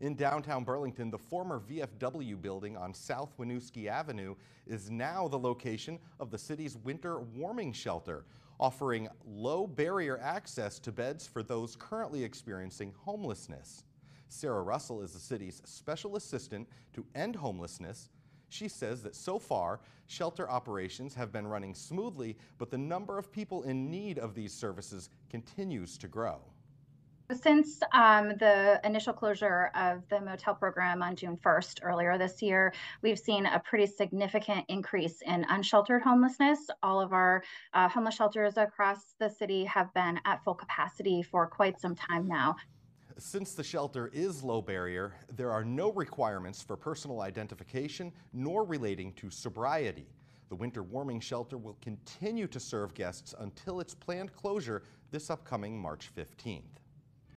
In downtown Burlington, the former VFW building on South Winooski Avenue is now the location of the city's winter warming shelter, offering low barrier access to beds for those currently experiencing homelessness. Sarah Russell is the city's special assistant to end homelessness. She says that so far, shelter operations have been running smoothly, but the number of people in need of these services continues to grow. Since um, the initial closure of the motel program on June 1st earlier this year, we've seen a pretty significant increase in unsheltered homelessness. All of our uh, homeless shelters across the city have been at full capacity for quite some time now. Since the shelter is low barrier, there are no requirements for personal identification nor relating to sobriety. The winter warming shelter will continue to serve guests until its planned closure this upcoming March 15th.